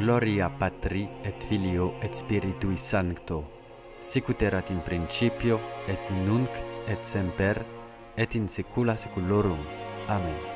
gloria patri et filio et spiritui sancto sicut erat in principio et nunc et semper et in saecula saeculorum amen.